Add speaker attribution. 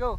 Speaker 1: go.